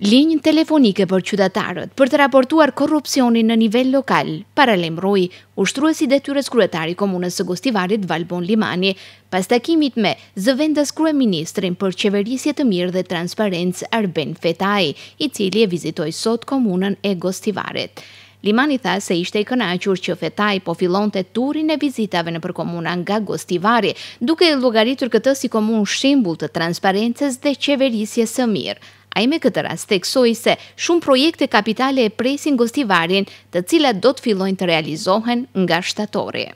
Linjë telefonike për qytetarët për të raportuar korrupsionin në nivel lokal, paralajmëroi ushtruesi i detyrës kryetari i komunës së Gostivarit Valbon Limani, pas takimit me zëvendës kryeministrin për qeverisje të mirë dhe transparencë Arben Fetai, i cili e vizitoi sot komunën e Gostivarit. Limani tha se ishte i kënaqur që Fetai po fillonte turin e vizitave nëpër komuna nga Gostivari, duke e llogaritur këtë si komunë shembull të transparencës dhe qeverisjes së mirë. Ai me këtë rast theksoi se shumë projekte kapitale e presin Gostivarin, të cilat do të fillojnë të realizohen nga shtatori.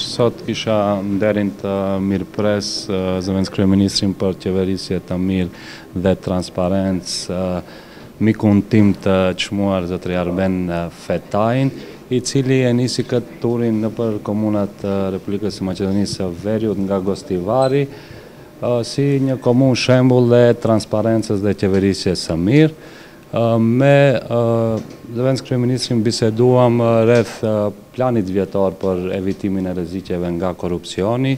Sot kisha nderin të mirëpres zëvendëskryeministrin për qeverisje të mirë dhe transparencë, mikun tim të çmuar zotëri Arben Fetain, i cili e nisi këtë turin nëpër komunat e Republikës së Maqedonisë së Veriut nga Gostivari, si një komunë shembull e transparencës dhe qeverisjes së mirë. Me zëvendëskryeministrin biseduam rreth planit vjetor për evitimin e rreziqeve nga korrupsioni,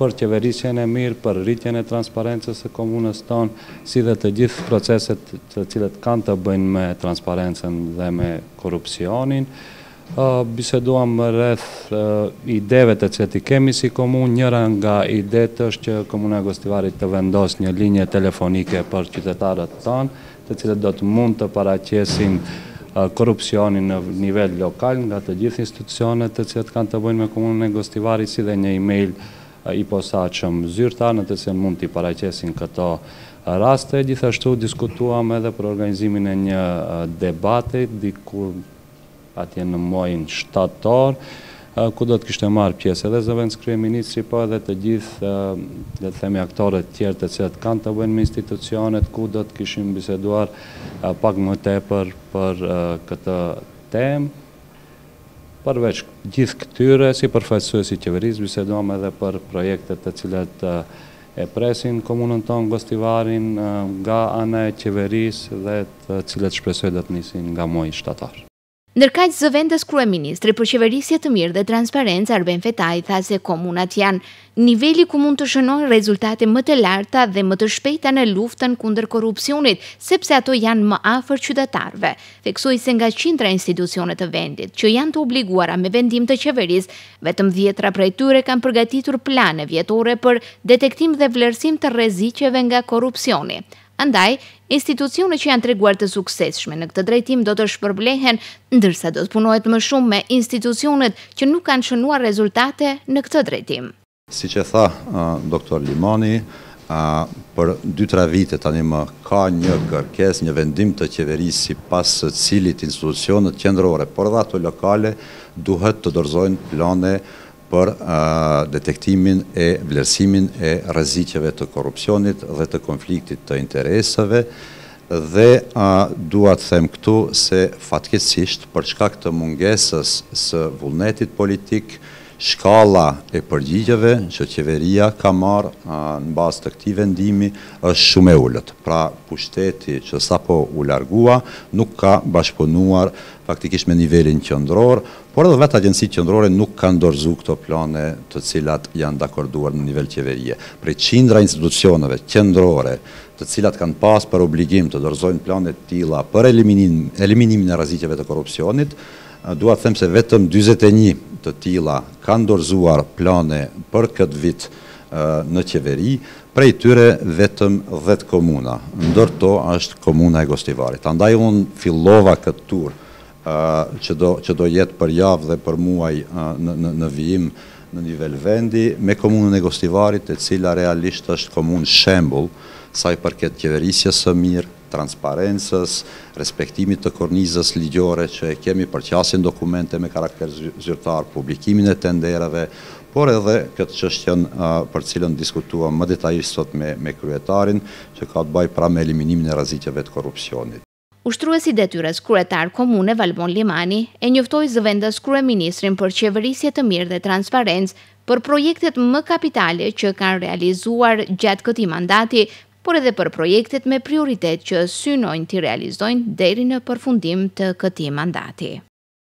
për qeverisjen e mirë, për rritjen e transparencës së komunës tonë, si dhe të gjithë proceset të cilat kanë të bëjnë me transparencën dhe me korrupsionin. Biseduam rreth ideve të cilat i kemi si komunë. Njëra nga idetë është që Komuna e Gostivarit të vendosë një linje telefonike për qytetarët tonë, të cilët do të mund të paraqesin korrupsionin në nivel lokal nga të gjithë institucionet të cilat kanë të bëjnë me Komunën e Gostivarit, si dhe një email i posaçëm zyrtar në të cilën mund t'i paraqesin këto raste. Gjithashtu diskutuam edhe për organizimin e një debati dikur atje në muajin shtator, ku do të kishte marrë pjesë edhe zëvendëskryeministri, po edhe të gjithë, le të themi, aktorët tjerë të cilët kanë të bëjnë me institucionet, ku do të kishim biseduar pak më tepër për këtë temë. Përveç gjithë këtyre, si përfaqësues i qeverisë, biseduam edhe për projektet të cilat E presin komunën tonë Gostivarin nga ana e qeverisë dhe të cilat shpresoj do të nisin nga muaji shtator. Ndërkaq zëvendës kryeministri për qeverisje të mirë dhe transparencë Arben Fetai tha se komunat janë niveli ku mund të shënojnë rezultate më të larta dhe më të shpejta në luftën kundër korrupsionit sepse ato janë më afër qytetarëve. Theksoi se nga qindra institucione të vendit që janë të obliguara me vendim të qeverisë Vetëm dhjetëra prej tyre kanë përgatitur plane vjetore për detektim dhe vlerësim të rreziqeve nga korrupsioni. Andaj, institucionet që janë treguar të suksesshme në këtë drejtim do të shpërblehen, ndërsa do të punohet më shumë me institucionet që nuk kanë shënuar rezultate në këtë drejtim. Siç e tha doktor Limani, për dy tre vite tani më ka një kërkesë, një vendim të qeverisë sipas së cilit institucionet qendrore, por dhe ato lokale duhet të dorëzojnë plane për detektimin e vlerësimin e rreziqeve të korrupsionit dhe të konfliktit të interesave dhe dua të them këtu se fatkeqësisht për shkak të mungesës së vullnetit politik Shkalla e përgjigjeve që qeveria ka marrë në bazë të këtij vendimi është shumë e ulët. Pra, pushteti që sapo u largua nuk ka bashkëpunuar faktikisht me nivelin qendror, por edhe vetë agjencitë qendrore nuk kanë dorëzu këto plane të cilat janë dakorduar në nivel qeverie. Prej qindra institucioneve qendrore të cilat kanë pas për obligim të dorëzojnë plane të tilla për eliminimin e rreziqeve të korrupsionit, Dua të them se vetëm dyzet e një të tilla kanë dorëzuar plane për këtë vit në qeveri, prej tyre vetëm dhjetë komuna, ndër to është komuna e Gostivarit. Andaj unë fillova këtë tur që do që do jetë për javë dhe për muaj në në në vijim në nivel vendi me komunën e Gostivarit e cila realisht është komunë shembull sa i përket qeverisjes së mirë, transparencës, respektimit të kornizës ligjore që e kemi për qasjen dokumente me karakter zyrtar, publikimin e tenderave, por edhe këtë çështjen për të cilën diskutuam më detajisht sot me kryetarin, që ka të bëj pra me eliminimin e rreziqeve të korrupsionit. Ushtrues i detyrës kryetar komune Valbon Limani e njoftoi zëvendëskryeministrin për qeverisje të mirë dhe transparencë për projektet më kapitale që kanë realizuar gjatë këtij mandati por edhe për projektet me prioritet që synojnë t'i realizojnë deri në përfundim të këtij mandati.